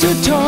to talk.